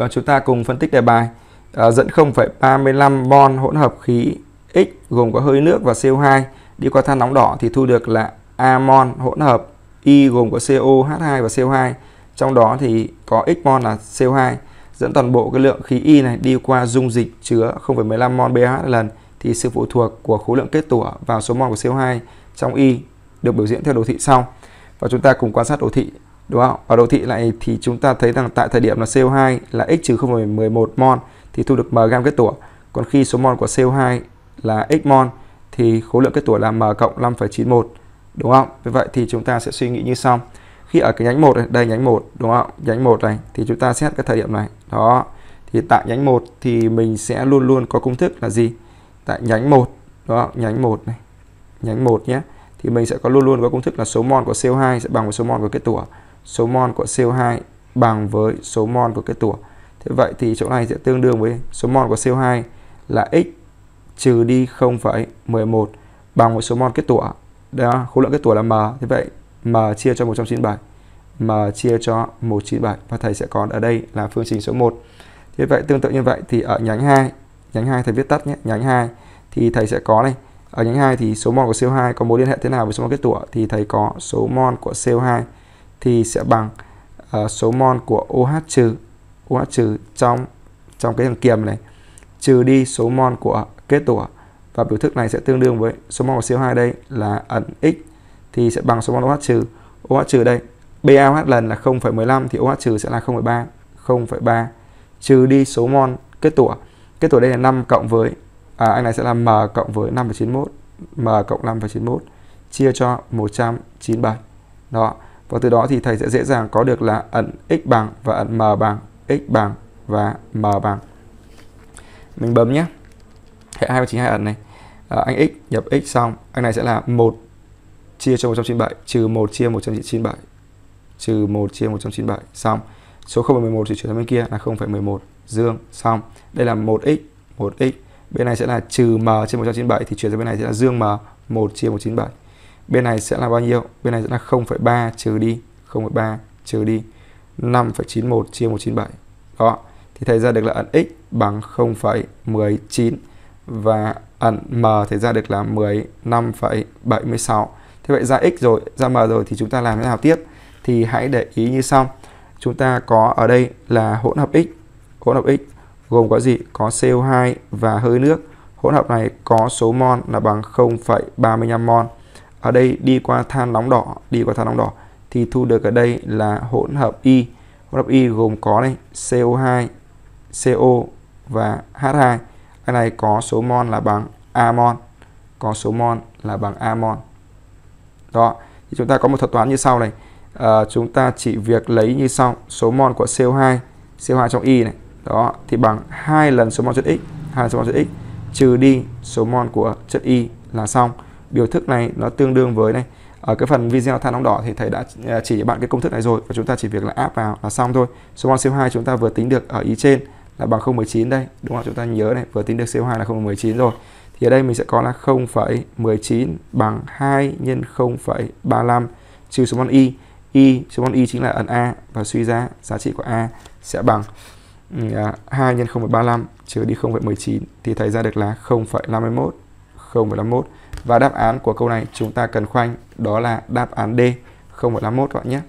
Và chúng ta cùng phân tích đề bài. À, dẫn 0,35 mol hỗn hợp khí X gồm có hơi nước và CO2 đi qua than nóng đỏ thì thu được là amon hỗn hợp Y gồm có CO, H2 và CO2. Trong đó thì có X mol là CO2. Dẫn toàn bộ cái lượng khí Y này đi qua dung dịch chứa 0,15 mol BH lần thì sự phụ thuộc của khối lượng kết tủa vào số mol của CO2 trong Y được biểu diễn theo đồ thị sau. Và chúng ta cùng quan sát đồ thị đúng không? Ở đồ thị này thì chúng ta thấy rằng tại thời điểm là CO2 là x trừ 0,11 mol thì thu được m gam kết tủa. Còn khi số mol của CO2 là x mol thì khối lượng kết tủa là m cộng 5,91 đúng không? Vì vậy thì chúng ta sẽ suy nghĩ như sau. Khi ở cái nhánh 1 này, đây nhánh 1 đúng không? Nhánh 1 này thì chúng ta xét cái thời điểm này. Đó. Thì tại nhánh 1 thì mình sẽ luôn luôn có công thức là gì? Tại nhánh 1 đó, nhánh 1 này. Nhánh 1 nhé. Thì mình sẽ có luôn luôn có công thức là số mol của CO2 sẽ bằng với số mol của kết tủa số mol của CO2 bằng với số mol của cái tủa. Thế vậy thì chỗ này sẽ tương đương với số mol của CO2 là x trừ đi 0,11 bằng với số mol kết tủa. Đó, khối lượng kết tủa là m. Thế vậy m chia cho 197. m chia cho 197 và thầy sẽ còn ở đây là phương trình số 1. Thế vậy tương tự như vậy thì ở nhánh 2, nhánh 2 thầy viết tắt nhé, nhánh 2 thì thầy sẽ có này. Ở nhánh 2 thì số mol của CO2 có mối liên hệ thế nào với số mol kết tủa thì thầy có số mol của CO2 thì sẽ bằng uh, số mol của OH trừ OH trừ trong trong cái thằng kiềm này trừ đi số mol của kết tủa. Và biểu thức này sẽ tương đương với số mol của CO2 đây là ẩn x thì sẽ bằng số mol OH trừ. OH trừ đây BaOH lần là 0,15 thì OH trừ sẽ là 0,3 0,3 trừ đi số mol kết tủa. Kết tủa đây là 5 cộng với à, anh này sẽ là m cộng với 5,91 m cộng 5,91 chia cho 197 đó và từ đó thì thầy sẽ dễ dàng có được là ẩn x bằng và ẩn m bằng x bằng và m bằng mình bấm nhé. Hệ hai chính hai ẩn này. À, anh x nhập x xong anh này sẽ là 1 chia cho 197 trừ 1 chia 197 trừ 1 chia 197 xong. Số 0,11 thì chuyển sang bên kia là 0,11 dương xong. Đây là 1x 1x bên này sẽ là trừ m trên 197 thì chuyển sang bên này sẽ là dương m 1 chia 197 bên này sẽ là bao nhiêu? Bên này sẽ là 0,3 trừ đi. 0,3 trừ đi. 5,91 chia 197 đó. Thì thầy ra được là ẩn x bằng 0,19 và ẩn m thì ra được là 15,76 thế vậy ra x rồi ra m rồi thì chúng ta làm thế nào tiếp? Thì hãy để ý như sau. Chúng ta có ở đây là hỗn hợp x. Hỗn hợp x gồm có gì? Có CO2 và hơi nước. Hỗn hợp này có số mol là bằng 0,35 mol ở đây đi qua than nóng đỏ đi qua than nóng đỏ thì thu được ở đây là hỗn hợp Y. Hỗn hợp Y gồm có đây CO2 CO và H2 cái này có số mol là bằng A mol có số mol là bằng A mol đó thì chúng ta có một thuật toán như sau này. À, chúng ta chỉ việc lấy như sau số mol của CO2 CO2 trong Y này. Đó thì bằng hai lần số mol chất X hai lần số mol chất X trừ đi số mol của chất Y là xong biểu thức này nó tương đương với này. Ở cái phần video than nóng đỏ thì thầy đã à, chỉ cho bạn cái công thức này rồi và chúng ta chỉ việc là áp vào là xong thôi. Số mol CO2 chúng ta vừa tính được ở ý trên là bằng 0,19 đây đúng không chúng ta nhớ này vừa tính được CO2 là 0,19 rồi. Thì ở đây mình sẽ có là 0,19 bằng 2 nhân 0,35 trừ số mol Y Y số mol Y chính là ẩn A và suy ra giá trị của A sẽ bằng ừ, à, 2 nhân 0,35 trừ đi 0,19 thì thầy ra được là 0,51 0,51 và đáp án của câu này chúng ta cần khoanh đó là đáp án D 0,51 các bạn nhé.